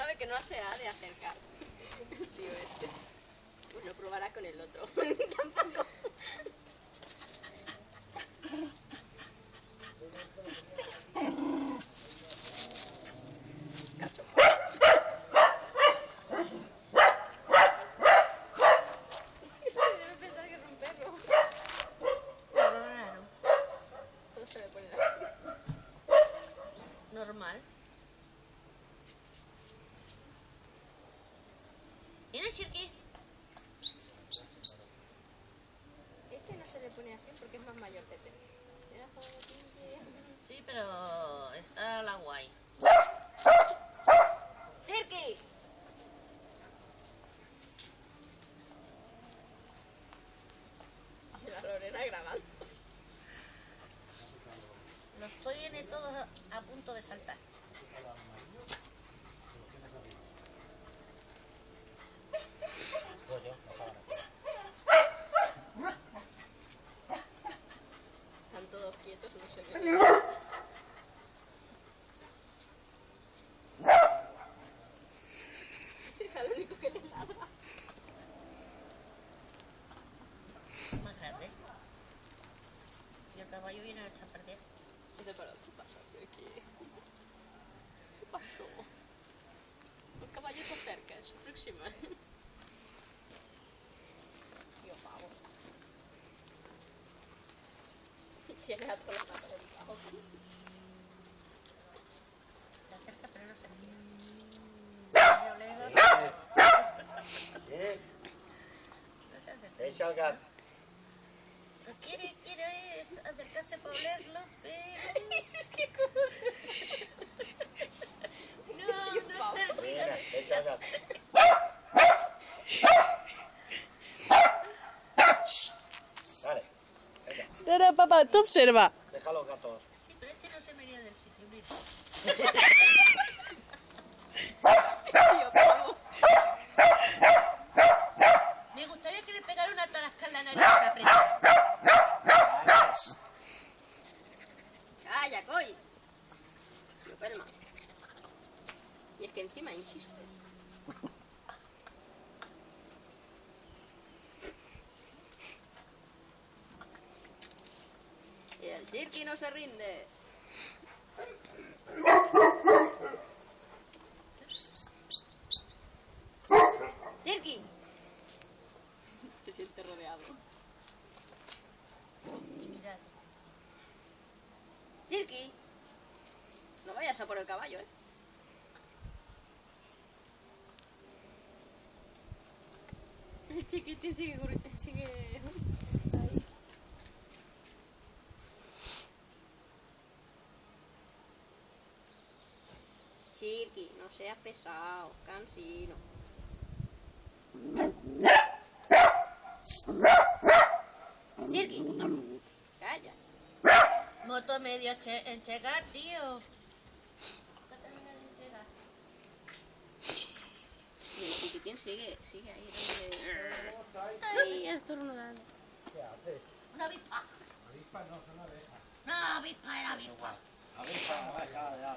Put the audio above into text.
sabe que no se ha de acercar. Tío este. Bueno, probará con el otro. Tampoco. Cacho. Se debe pensar que es un perro. Raro. Todo se le pone así. Normal. ¿Tienes Shirky? Ese no se le pone así porque es más mayorcete. Mira, joder, Sí, pero está la guay. ¡Chirky! Y la Lorena grabando. Los tiene todos a punto de saltar. Están todos quietos, no sé qué. Ese es el único que le ladra. Más grande. Y el caballo viene a echar a perder. Dice, pero ¿qué pasa? Chirky? ¿Qué pasó? El caballo se acerca, se aproxima. Tío pavo. Tiene a todos los patos debajo. Se acerca, pero no se. No le da- Bien, no acerca. echa al gato. Quiere, quiere acercarse para olerlo, pero. No, no termina. Mira, echa al gato. Vale, venga, Pero papá, tú observa. deja los gatos. Sí, pero este no se me iría del sitio. mira. Tío pavo. Me gustaría que le pegara una tarasca en la nariz para apretar. Pelma. Y es que encima insiste. Y el Shirky no se rinde. ¡Shirky! Se siente rodeado. ¡Shirky! No vayas a por el caballo, ¿eh? El chiquitín sigue, sigue ahí. No seas pesado, cansino. Chirky, calla. Moto medio che en chegar, tío. El chiquitín sigue, sigue ahí dándole... Ay, estornudando. Una avispa. Avispa no, son abejas. No, avispa era avispa. Avispa, abeja, ya.